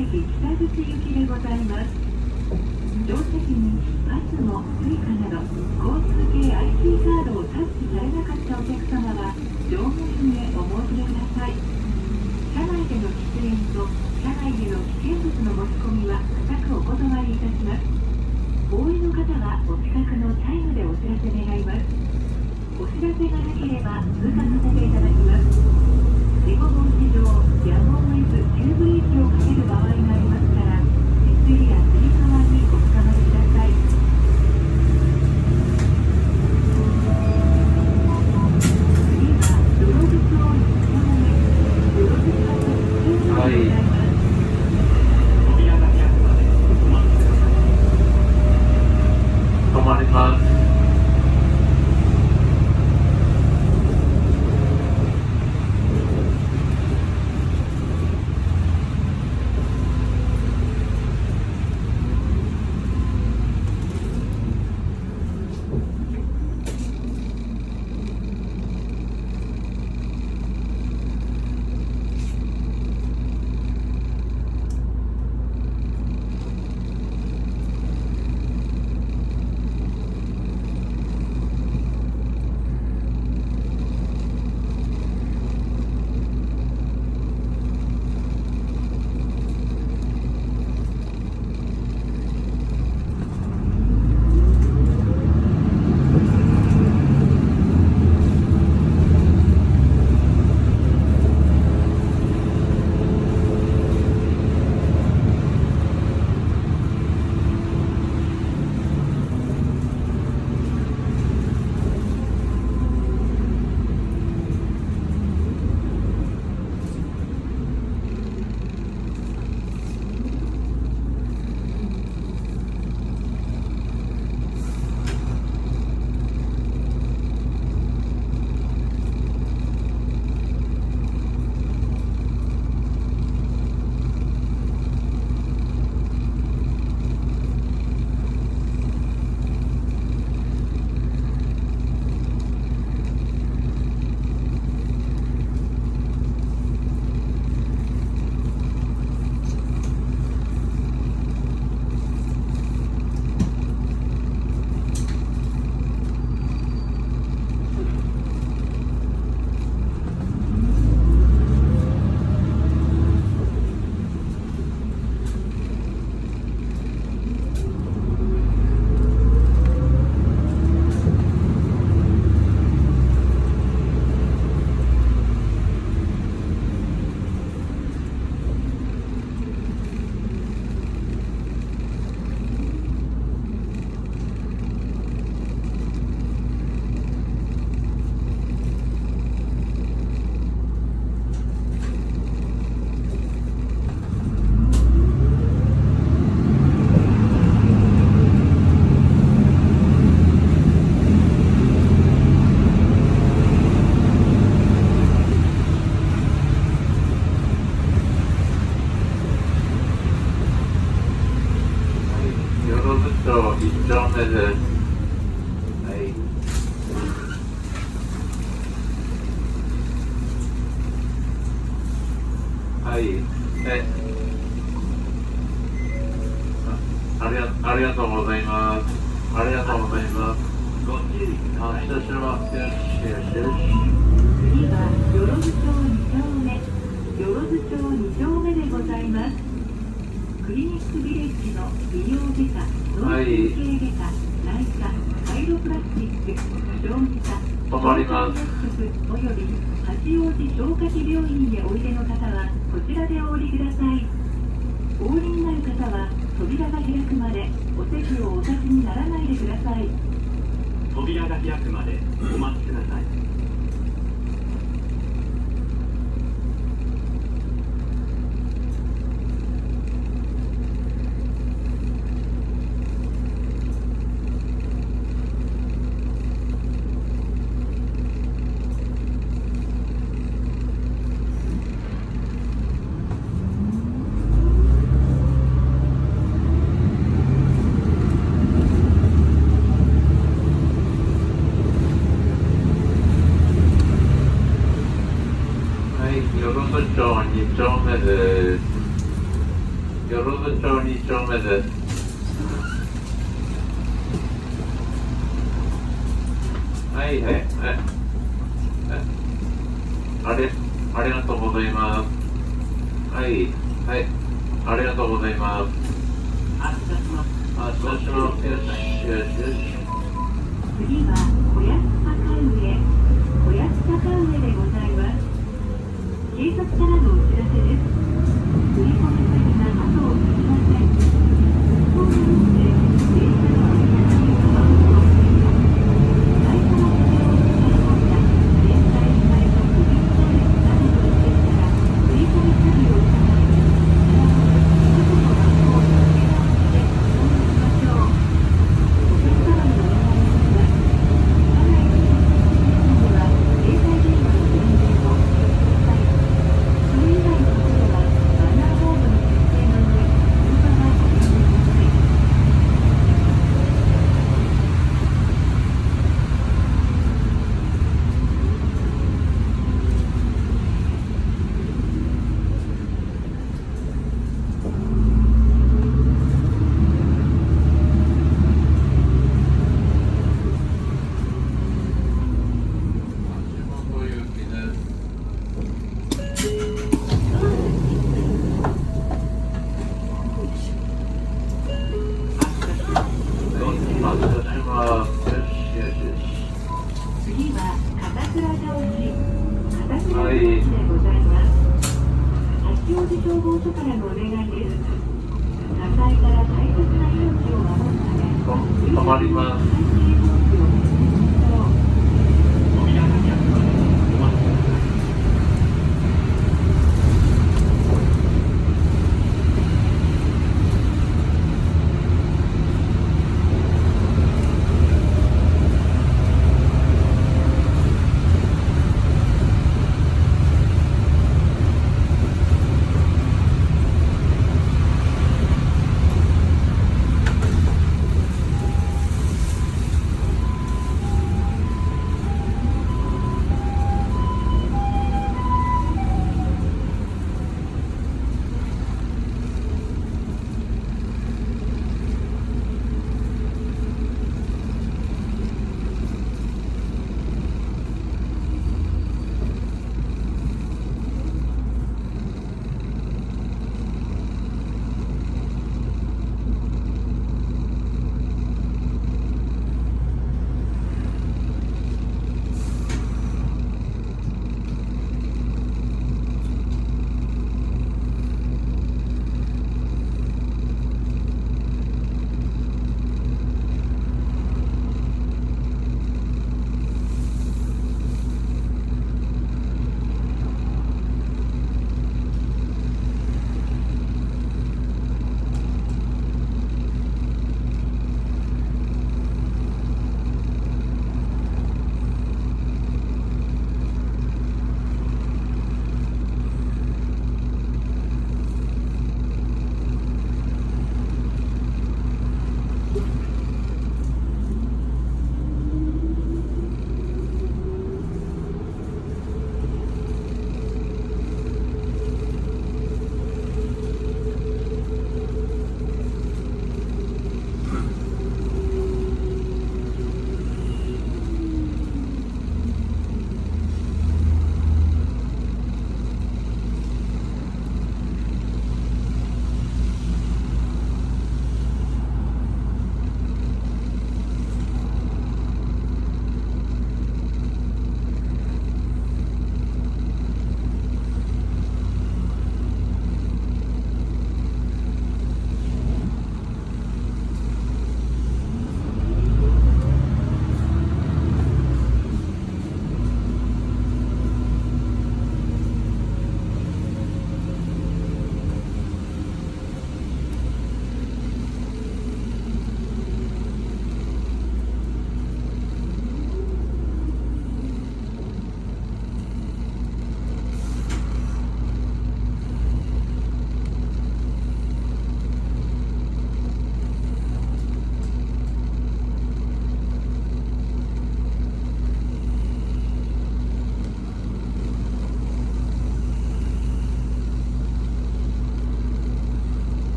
駅北口行きでございます。乗席にパスモ、スイカなど交通系 IC カードをタッチされなかったお客様は乗務員へお申し出ください。車内での喫煙と車内での危険物の持ち込みは固くお断りいたします。お降りの方はお近くのチャイムでお知らせ願います。お知らせがなければ通過させていただきます。上やむを得ず急ブレーキをかける場合がありますから手すりやよろず町一丁目です。はい。はい。え。あありがありがとうございます。ありがとうございます。ご注意くだあ、い失礼します。よしよしよし。次はよろず町2丁目よろず町2丁目でございますクリニックビレッジの美容外科脳はい。神経外科内科カイロプラスチック小児科止まります薬局および八王子消化器病院へおい。での方はこちらでお降りください。お降りになる方は扉が開くまでお席をお立ちにならない。でください。扉が開くまでお待ちください。町2丁目です。よろず町2丁目です。はいはい、あれ、ありがとうございます。はい、はい、ありがとうございます。あ、失礼します。あ、失礼します。よし、よし、よし。次は、小安坂上、小安坂上でございます。警察からのお知らせです振り込み先が後を絶ちませんホームロードで電車の間にカバンを忘れた埼玉県を使い込んだ連載以外のクビストレスなどの施設から振り込み詐欺を疑いすぐの番号をかけ直して購入しましょうお客様にお願いします橋本ゆきです。はい、発車します。よし、よし、よし。次は片倉ジョージ片倉ジョージでございます八王子消防署からのお願いです火災から大切な命を守るためと止まります。